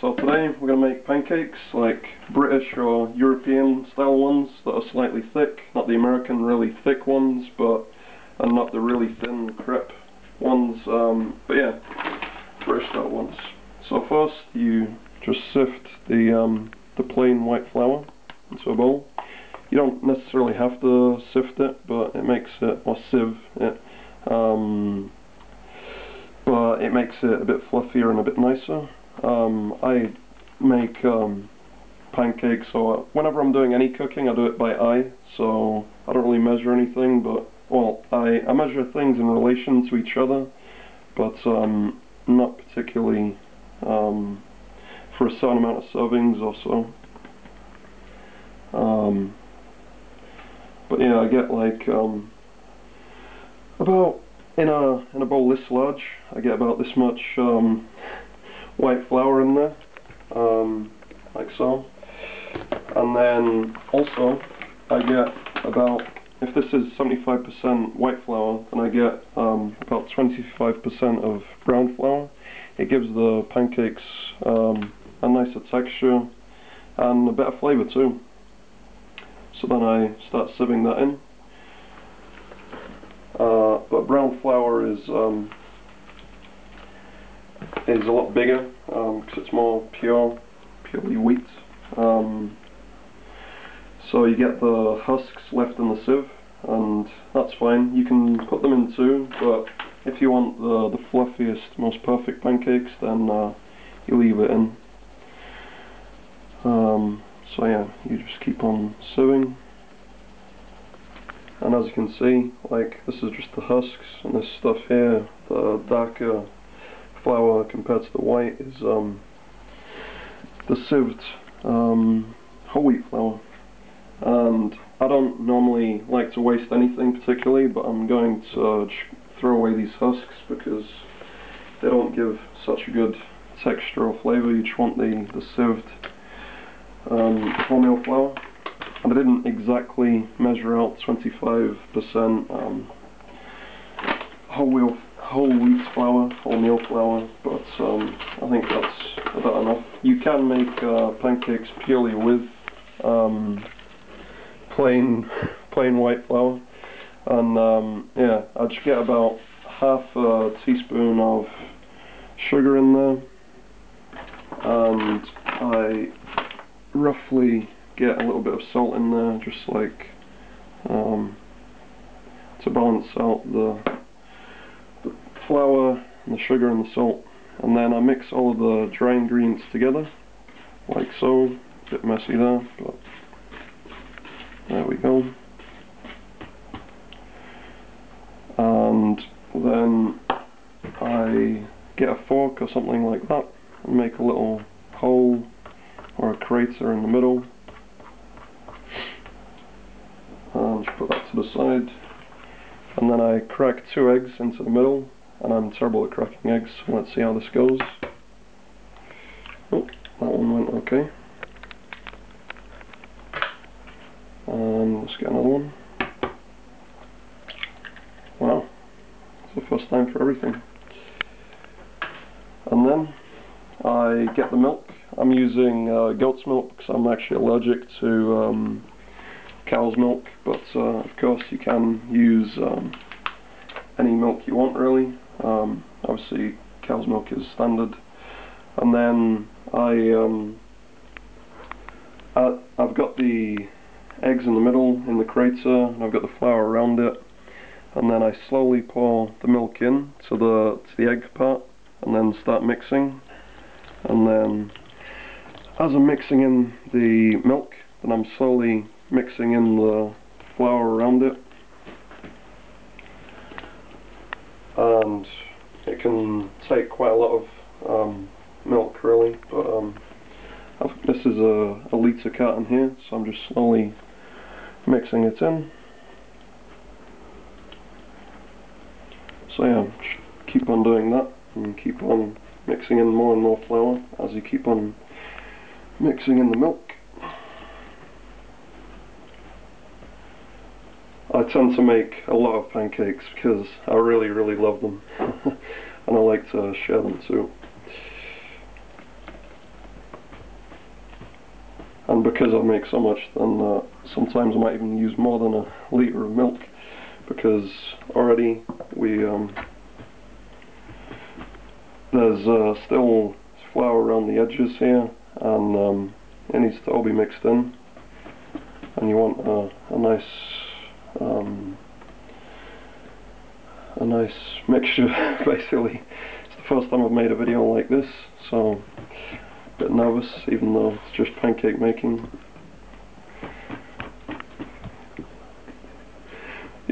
so today we're going to make pancakes like British or European style ones that are slightly thick, not the American really thick ones, but and not the really thin crepe ones, um, but yeah, British style ones. So first you just sift the, um, the plain white flour into a bowl. You don't necessarily have to sift it, but it makes it, or sieve it, um, but it makes it a bit fluffier and a bit nicer. Um, I make um, pancakes, so whenever I'm doing any cooking, I do it by eye, so I don't really measure anything, but, well, I, I measure things in relation to each other, but um, not particularly um, for a certain amount of servings or so. Um, but yeah, I get like um, about in a in a bowl this large, I get about this much white flour in there, um, like so. And then also I get about, if this is 75% white flour, then I get um, about 25% of brown flour. It gives the pancakes um, a nicer texture and a better flavour too. So then I start sieving that in. Uh, but brown flour is um, is a lot bigger because um, it's more pure, purely wheat. Um, so you get the husks left in the sieve, and that's fine. You can put them in too, but if you want the, the fluffiest, most perfect pancakes, then uh, you leave it in. Um, so yeah, you just keep on sieving. And as you can see, like this is just the husks, and this stuff here, the darker flour compared to the white is um, the sieved um, whole wheat flour. And I don't normally like to waste anything particularly but I'm going to throw away these husks because they don't give such a good texture or flavour you just want the, the sieved um, wholemeal flour. And I didn't exactly measure out 25% um, whole wheat whole wheat flour or meal flour, but um, I think that's about enough. You can make uh, pancakes purely with um, plain plain white flour, and um, yeah, I just get about half a teaspoon of sugar in there, and I roughly get a little bit of salt in there, just like um, to balance out the flour and the sugar and the salt. And then I mix all of the dry ingredients together like so, a bit messy there but there we go. And then I get a fork or something like that and make a little hole or a crater in the middle. And put that to the side. And then I crack two eggs into the middle and I'm terrible at cracking eggs. Let's see how this goes. Oh, that one went okay. And let's get another one. Wow, it's the first time for everything. And then I get the milk. I'm using uh, goat's milk because I'm actually allergic to um, cow's milk, but uh, of course you can use um, any milk you want really. Obviously cow's milk is standard. And then I, um, I, I've got the eggs in the middle in the crater and I've got the flour around it. And then I slowly pour the milk in to the to the egg part and then start mixing. And then as I'm mixing in the milk then I'm slowly mixing in the flour around it. And it can take quite a lot of um, milk really but um, this is a, a litre carton here so I'm just slowly mixing it in. So yeah keep on doing that and keep on mixing in more and more flour as you keep on mixing in the milk. I tend to make a lot of pancakes because I really really love them and I like to share them too. and because I make so much then uh, sometimes I might even use more than a litre of milk. Because already we um, there's uh, still flour around the edges here. And um, it needs to all be mixed in. And you want a, a nice um, a nice mixture basically. It's the first time I've made a video like this so a bit nervous even though it's just pancake making.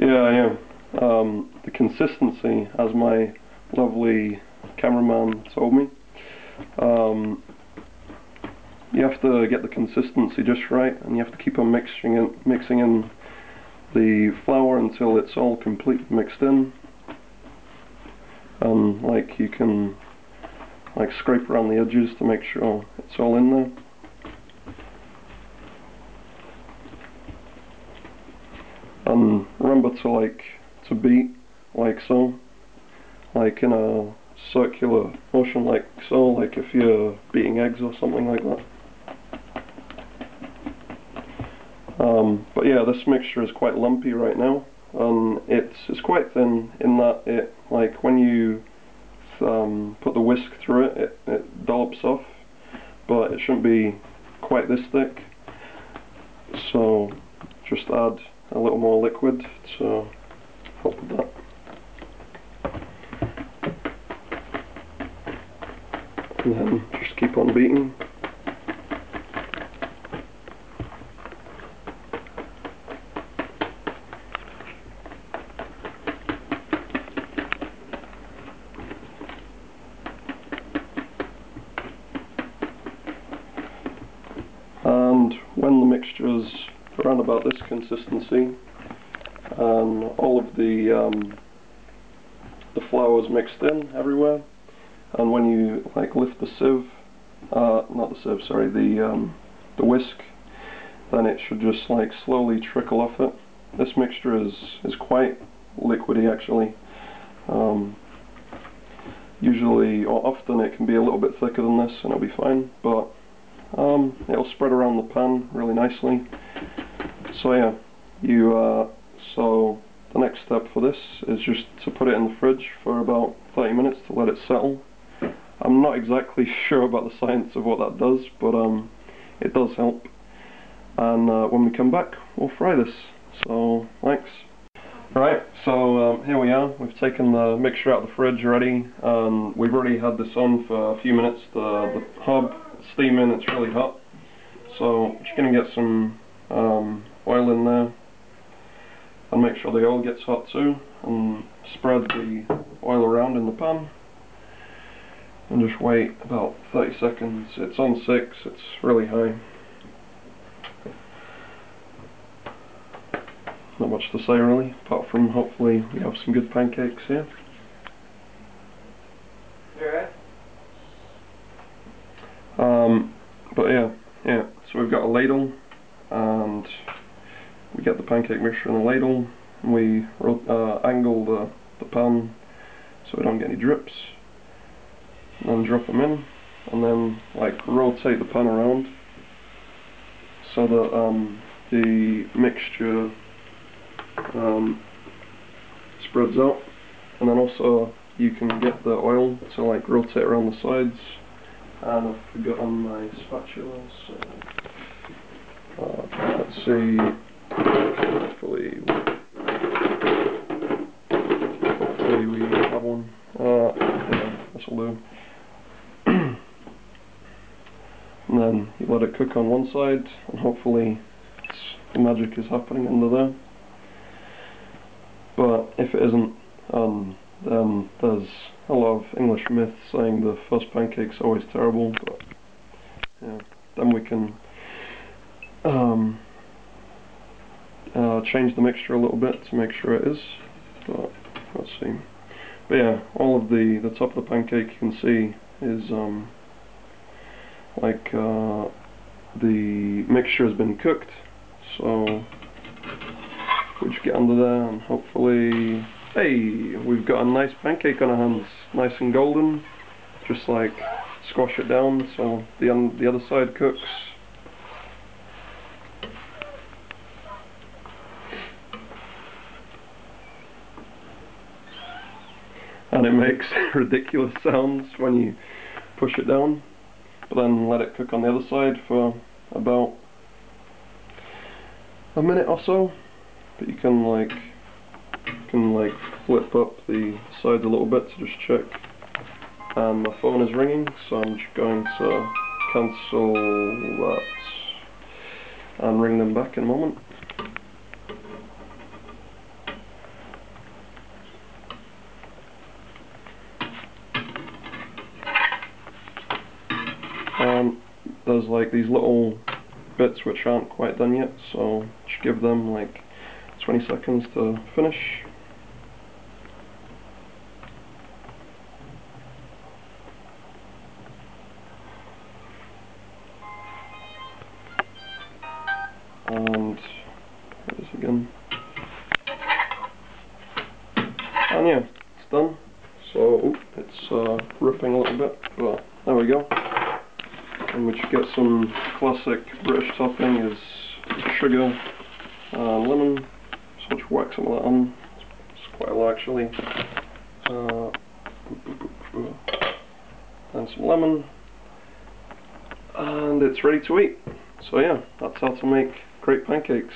Yeah I am. Um, the consistency as my lovely cameraman told me. Um, you have to get the consistency just right and you have to keep on mixing in, mixing in the flour until it's all completely mixed in and like you can like scrape around the edges to make sure it's all in there. And remember to like to beat like so. Like in a circular motion like so like if you're beating eggs or something like that. Um, but yeah this mixture is quite lumpy right now and it's it's quite thin in that it like when you um, put the whisk through it, it it dollops off. But it shouldn't be quite this thick. So just add a little more liquid to help with that. And then just keep on beating and when the mixture is around about this consistency and all of the um, the flour is mixed in everywhere. And when you like lift the sieve uh, not the sieve sorry the um, the whisk then it should just like slowly trickle off it. This mixture is is quite liquidy actually. Um, usually or often it can be a little bit thicker than this and it'll be fine but um, it'll spread around the pan really nicely so yeah you uh, so the next step for this is just to put it in the fridge for about 30 minutes to let it settle I'm not exactly sure about the science of what that does but um, it does help and uh, when we come back we'll fry this so thanks Right, so um, here we are. We've taken the mixture out of the fridge already, and we've already had this on for a few minutes. The, the hob steaming, it's really hot. So just going to get some um, oil in there, and make sure the oil gets hot too, and spread the oil around in the pan. And just wait about 30 seconds. It's on 6, it's really high. Not much to say really, apart from hopefully we have some good pancakes here. Um, but yeah, yeah, so we've got a ladle, and we get the pancake mixture in a ladle, and we uh, angle the, the pan so we don't get any drips, and then drop them in, and then like rotate the pan around so that um, the mixture um, spreads out. And then also you can get the oil to like rotate around the sides. And I've forgotten my spatula so uh, let's see hopefully hopefully we have one uh, yeah, this will do and then on one side and hopefully the magic is happening under there but if it isn't, um, then there's a lot of English myths saying the first pancake's always terrible, but yeah, then we can um, uh, change the mixture a little bit to make sure it is, but let's see. But yeah, all of the, the top of the pancake you can see is um, like uh, the mixture has been cooked. So we just get under there and hopefully hey we've got a nice pancake on our hands nice and golden just like squash it down so the, the other side cooks. And it makes ridiculous sounds when you push it down but then let it cook on the other side for about a minute or so but you can like you can like flip up the sides a little bit to just check. And my phone is ringing so I'm just going to cancel that and ring them back in a moment like these little bits which aren't quite done yet so just give them like 20 seconds to finish. And this again. And yeah it's done. So oop, it's uh, ripping a little bit but there we go and we just get some classic British topping is sugar and lemon so just whack some of that on it's quite a lot actually. Uh, and some lemon. And it's ready to eat. So yeah that's how to make great pancakes